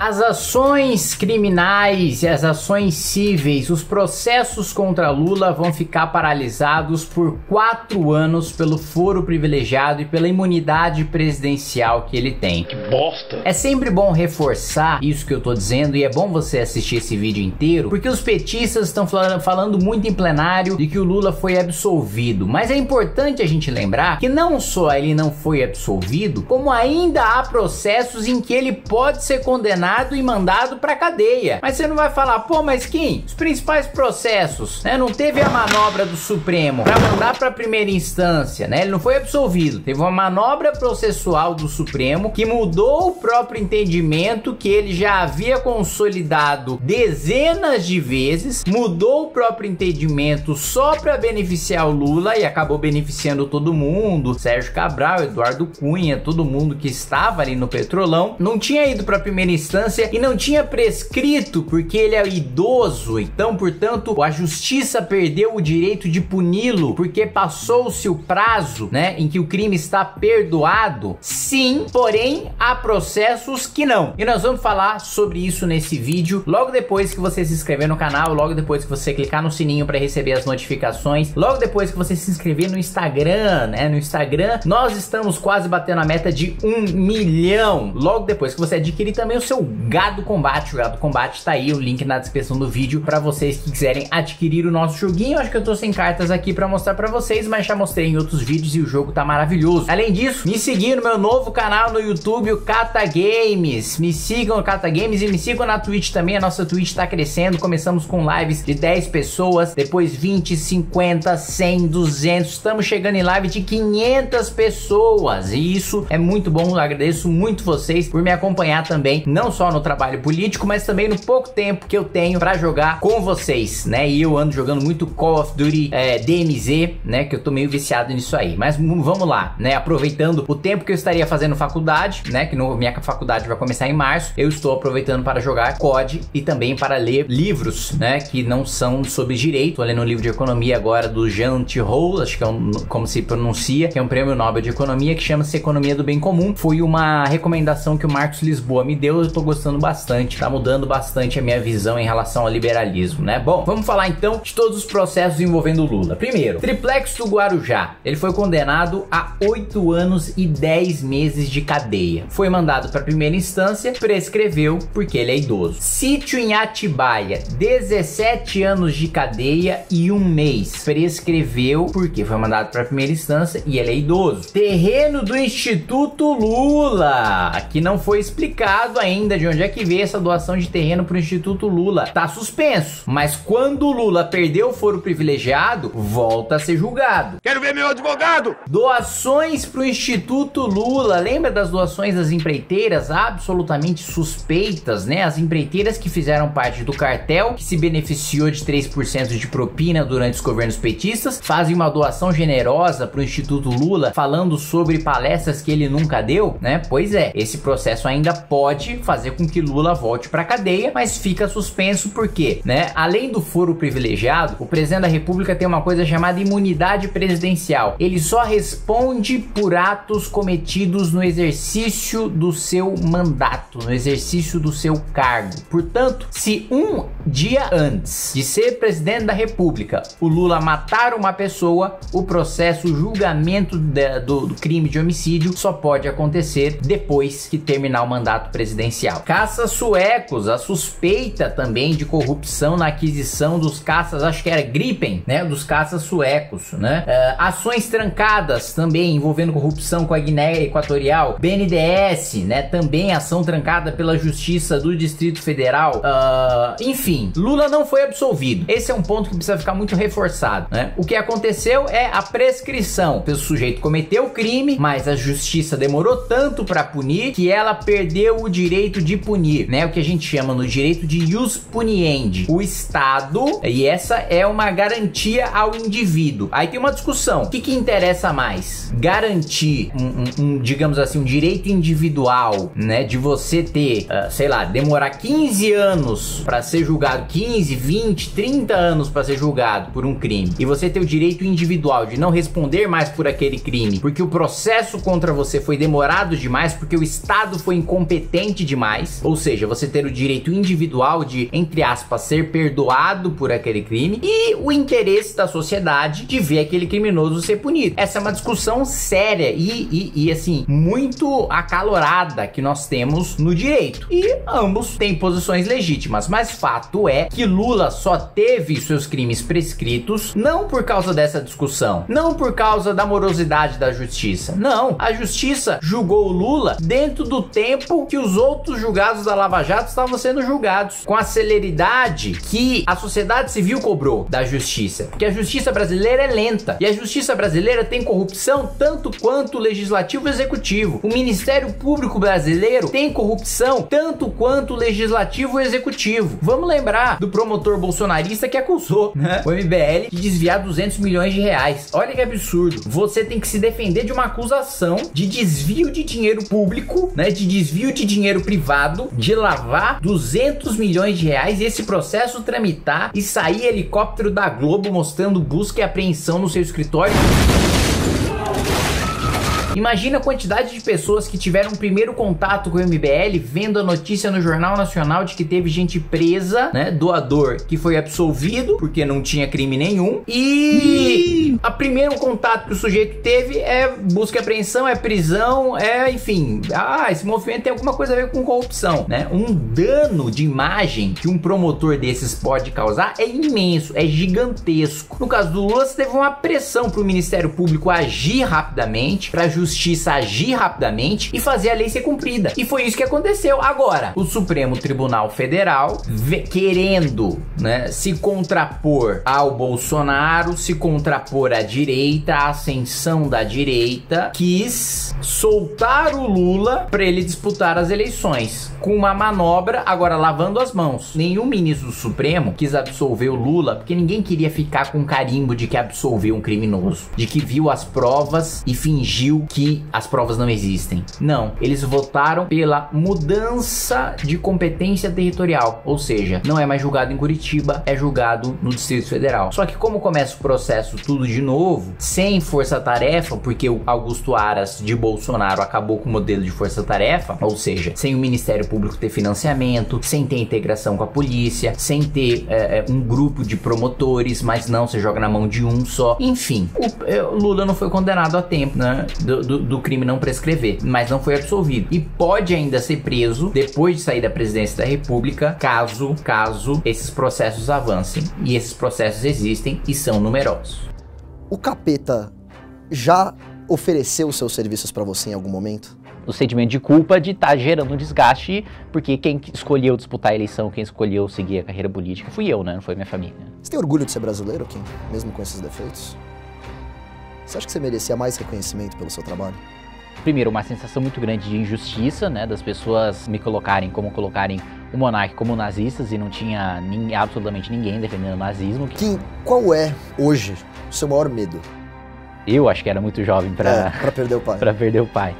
As ações criminais e as ações cíveis, os processos contra Lula vão ficar paralisados por quatro anos pelo foro privilegiado e pela imunidade presidencial que ele tem. Que bosta! É sempre bom reforçar isso que eu tô dizendo e é bom você assistir esse vídeo inteiro, porque os petistas estão falando muito em plenário de que o Lula foi absolvido. Mas é importante a gente lembrar que não só ele não foi absolvido, como ainda há processos em que ele pode ser condenado condenado e mandado pra cadeia. Mas você não vai falar, pô, mas Kim, os principais processos, né? Não teve a manobra do Supremo pra mandar pra primeira instância, né? Ele não foi absolvido. Teve uma manobra processual do Supremo que mudou o próprio entendimento que ele já havia consolidado dezenas de vezes, mudou o próprio entendimento só para beneficiar o Lula e acabou beneficiando todo mundo, Sérgio Cabral, Eduardo Cunha, todo mundo que estava ali no Petrolão. Não tinha ido para primeira instância e não tinha prescrito porque ele é idoso. Então, portanto, a justiça perdeu o direito de puni-lo porque passou-se o prazo, né, em que o crime está perdoado. Sim, porém há processos que não. E nós vamos falar sobre isso nesse vídeo logo depois que você se inscrever no canal, logo depois que você clicar no sininho para receber as notificações, logo depois que você se inscrever no Instagram, né? No Instagram, nós estamos quase batendo a meta de um milhão. Logo depois que você adquirir também o seu Gado Combate. O Gado Combate tá aí, o link na descrição do vídeo para vocês que quiserem adquirir o nosso joguinho. Acho que eu tô sem cartas aqui para mostrar para vocês, mas já mostrei em outros vídeos e o jogo tá maravilhoso. Além disso, me seguir no meu novo canal no YouTube, o Kata Games. Me sigam no Kata Games e me sigam na Twitch também. A nossa Twitch tá crescendo. Começamos com lives de 10 pessoas, depois 20, 50, 100, 200. Estamos chegando em live de 500 pessoas. E isso é muito bom. Eu agradeço muito vocês por me acompanhar também, não só no trabalho político, mas também no pouco tempo que eu tenho para jogar com vocês, né? E eu ando jogando muito Call of Duty é, DMZ, né? Que eu tô meio viciado nisso aí. Mas vamos lá, né? Aproveitando o tempo que eu estaria fazendo faculdade, né? Que no, minha faculdade vai começar em março, eu estou aproveitando para jogar COD e também para ler livros, né? Que não são sobre direito. Tô lendo um livro de economia agora do Jean Tirole, acho que é um, como se pronuncia, que é um prêmio Nobel de Economia que chama-se Economia do Bem Comum. Foi uma recomendação que o Marcos Lisboa me deu, eu tô gostando bastante, tá mudando bastante a minha visão em relação ao liberalismo, né? Bom, vamos falar então de todos os processos envolvendo Lula. Primeiro, Triplex do Guarujá. Ele foi condenado a 8 anos e 10 meses de cadeia. Foi mandado para primeira instância, prescreveu porque ele é idoso. Sítio em Atibaia, 17 anos de cadeia e um mês. Prescreveu porque foi mandado para primeira instância e ele é idoso. Terreno do Instituto Lula, que não foi explicado ainda de onde é que veio essa doação de terreno para o Instituto Lula. Tá suspenso, mas quando o Lula perdeu o foro privilegiado, volta a ser julgado. Quero ver meu advogado! Doações para o Instituto Lula. Lembra das doações das empreiteiras absolutamente suspeitas, né? As empreiteiras que fizeram parte do cartel, que se beneficiou de 3% de propina durante os governos petistas, fazem uma doação generosa para o Instituto Lula, falando sobre palestras que ele nunca deu, né? Pois é, esse processo ainda pode fazer com que Lula volte para cadeia, mas fica suspenso porque, né? Além do foro privilegiado, o presidente da República tem uma coisa chamada imunidade presidencial. Ele só responde por atos cometidos no exercício do seu mandato, no exercício do seu cargo. Portanto, se um dia antes de ser presidente da República, o Lula matar uma pessoa, o processo, o julgamento do, do crime de homicídio só pode acontecer depois que terminar o mandato presidencial. Caça suecos, a suspeita também de corrupção na aquisição dos caças, acho que era Gripen, né? Dos caças suecos, né? Uh, ações trancadas também envolvendo corrupção com a Guiné Equatorial, BNDES, né? Também ação trancada pela Justiça do Distrito Federal. Uh, enfim, Lula não foi absolvido. Esse é um ponto que precisa ficar muito reforçado, né? O que aconteceu é a prescrição. O sujeito cometeu o crime, mas a justiça demorou tanto para punir que ela perdeu o direito de punir, né? O que a gente chama no direito de jus puniendi. O Estado, e essa é uma garantia ao indivíduo. Aí tem uma discussão. O que, que interessa mais? Garantir um, um, um, digamos assim, um direito individual, né? De você ter, uh, sei lá, demorar 15 anos para ser julgado, 15, 20, 30 anos para ser julgado por um crime. E você ter o direito individual de não responder mais por aquele crime, porque o processo contra você foi demorado demais, porque o Estado foi incompetente demais ou seja, você ter o direito individual de, entre aspas, ser perdoado por aquele crime e o interesse da sociedade de ver aquele criminoso ser punido. Essa é uma discussão séria e, e, e assim, muito acalorada que nós temos no direito. E ambos têm posições legítimas, mas fato é que Lula só teve seus crimes prescritos não por causa dessa discussão, não por causa da morosidade da justiça. Não, a justiça julgou o Lula dentro do tempo que os outros julgados da Lava Jato estavam sendo julgados, com a celeridade que a sociedade civil cobrou da justiça. Porque a justiça brasileira é lenta e a justiça brasileira tem corrupção tanto quanto o legislativo o executivo. O Ministério Público brasileiro tem corrupção tanto quanto o legislativo executivo. Vamos lembrar do promotor bolsonarista que acusou né, o MBL de desviar 200 milhões de reais. Olha que absurdo. Você tem que se defender de uma acusação de desvio de dinheiro público, né, de desvio de dinheiro privado, de lavar 200 milhões de reais e esse processo tramitar e sair helicóptero da Globo mostrando busca e apreensão no seu escritório. Imagina a quantidade de pessoas que tiveram primeiro contato com o MBL vendo a notícia no Jornal Nacional de que teve gente presa, né? Doador que foi absolvido porque não tinha crime nenhum. E a primeiro contato que o sujeito teve é busca e apreensão, é prisão, é enfim. Ah, esse movimento tem alguma coisa a ver com corrupção, né? Um dano de imagem que um promotor desses pode causar é imenso, é gigantesco. No caso do Lula, teve uma pressão para o Ministério Público agir rapidamente, para justiça justiça agir rapidamente e fazer a lei ser cumprida. E foi isso que aconteceu. Agora, o Supremo Tribunal Federal, querendo né, se contrapor ao Bolsonaro, se contrapor à direita, à ascensão da direita, quis soltar o Lula para ele disputar as eleições com uma manobra, agora lavando as mãos. Nenhum ministro do Supremo quis absolver o Lula porque ninguém queria ficar com carimbo de que absolveu um criminoso, de que viu as provas e fingiu que as provas não existem. Não, eles votaram pela mudança de competência territorial, ou seja, não é mais julgado em Curitiba, é julgado no Distrito Federal. Só que como começa o processo tudo de novo, sem força-tarefa, porque o Augusto Aras de Bolsonaro acabou com o modelo de força-tarefa, ou seja, sem o Ministério Público ter financiamento, sem ter integração com a polícia, sem ter é, um grupo de promotores, mas não, você joga na mão de um só. Enfim, o, o Lula não foi condenado a tempo, né? Do, do, do, crime não prescrever, mas não foi absolvido. E pode ainda ser preso depois de sair da presidência da República, caso, caso esses processos avancem. E esses processos existem e são numerosos. O capeta já ofereceu seus serviços para você em algum momento? o sentimento de culpa de estar tá gerando um desgaste, porque quem escolheu disputar a eleição, quem escolheu seguir a carreira política fui eu, né? Não foi minha família. Você tem orgulho de ser brasileiro, Kim? Mesmo com esses defeitos? Você acha que você merecia mais reconhecimento pelo seu trabalho? Primeiro, uma sensação muito grande de injustiça, né? Das pessoas me colocarem como colocarem o monarca como nazistas e não tinha nem, absolutamente ninguém defendendo o nazismo. Kim, qual é, hoje, o seu maior medo? Eu acho que era muito jovem para é, perder o pai. para perder o pai.